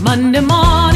Monday morning,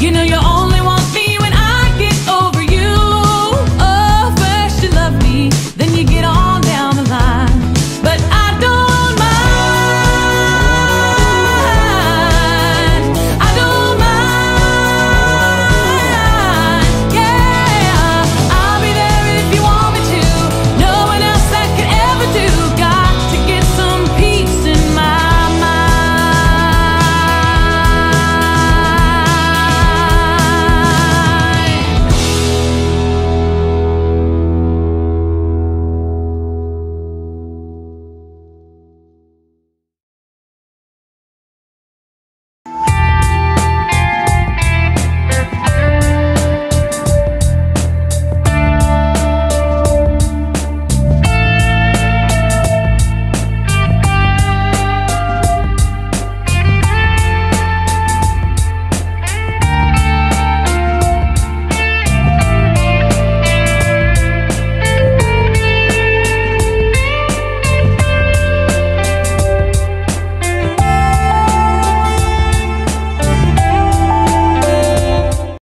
You know you're